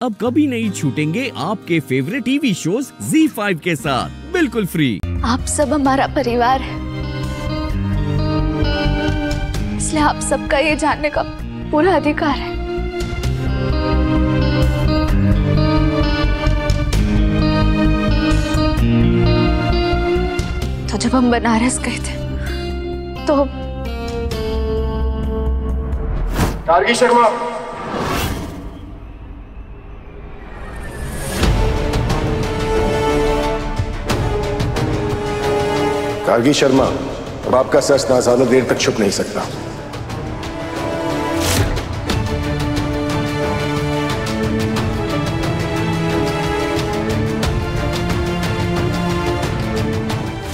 अब कभी नहीं छूटेंगे आपके फेवरेट टीवी शोज़ Z5 के साथ। बिल्कुल फ्री आप सब हमारा परिवार है। इसलिए आप सबका ये जानने का पूरा अधिकार है। तो जब हम बनारस गए थे तो गार्गी शर्मा गार्गी शर्मा, अब आपका सच ना ज़्यादा देर तक छुप नहीं सकता।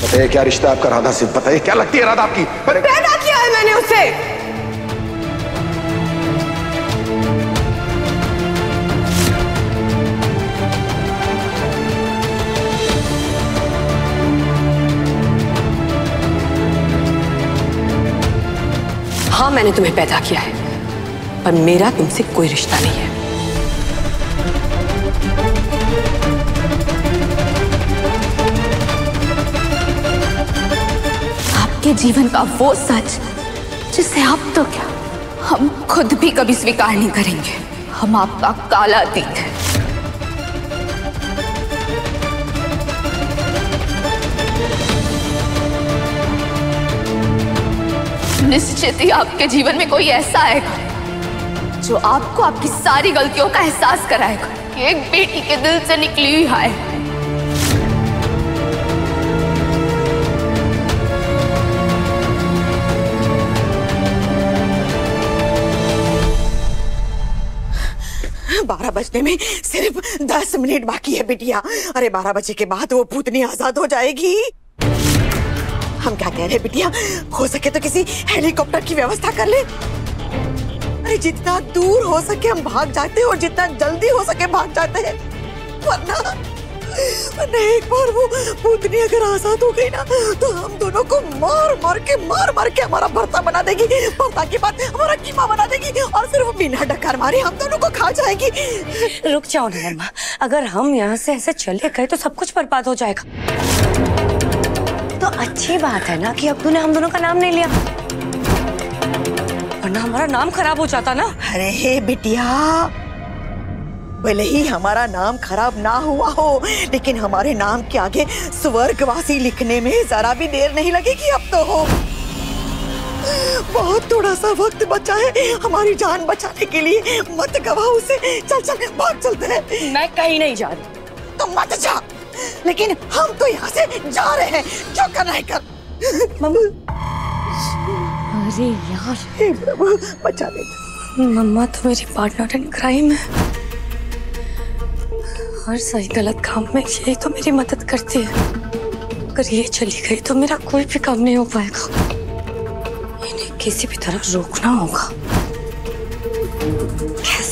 बताइए क्या रिश्ता आपका राधा से है क्या लगती है राधा आपकी? अरे हाँ मैंने तुम्हें पैदा किया है, पर मेरा तुमसे कोई रिश्ता नहीं है। आपके जीवन का वो सच, जिसे आप तो क्या, हम खुद भी कभी स्वीकार नहीं करेंगे। हम आपका काला अतीत है। निश्चित ही आपके जीवन में कोई ऐसा आएगा, जो आपको आपकी सारी गलतियों का एहसास कराएगा। कि एक बेटी के दिल से निकली हुई हाय। बारह बजने में सिर्फ़ दस मिनट बाकी है, बिटिया। अरे बारह बजे के बाद वो भूतनी आज़ाद हो जाएगी। हम क्या कह रहे हैं बिटिया? हो सके तो किसी हेलीकॉप्टर की व्यवस्था कर ले। अरे जितना दूर हो सके हम भाग जाते हैं और जितना जल्दी हो सके भाग जाते हैं। वरना वरना एक बार वो भूतनी अगर आज़ाद हो गई ना तो हम दोनों को मार मार के, मार मार के हमारा भरता बना देगी। भरता के बाद हमारा कीमा बना देगी और फिर वो बिना डकार मारे हम दोनों को खा जाएगी। रुक जाओ ना अम्मा अगर हम यहाँ से ऐसे चले गए तो सब कुछ बर्बाद हो जाएगा। अच्छी बात है ना कि अब्दू ने हम दोनों का नाम नहीं लिया। वरना हमारा नाम खराब हो जाता ना। अरे बिटिया भले ही हमारा नाम खराब ना हुआ हो लेकिन हमारे नाम के आगे स्वर्गवासी लिखने में जरा भी देर नहीं लगेगी अब तो। हो बहुत थोड़ा सा वक्त बचा है हमारी जान बचाने के लिए मत गवा उसे। चल चल भाग चलते हैं। मैं कहीं नहीं जा रही। तो मत लेकिन हम तो यहाँ से जा रहे हैं। जो करना है कर। अरे यार। हे प्रभु बचा ले। मम्मा तो मेरी पार्टनर इन क्राइम है। हर सही गलत काम में यही तो मेरी मदद करती है। अगर ये चली गई तो मेरा कोई भी काम नहीं हो पाएगा। इन्हें किसी भी तरह रोकना होगा। कैसे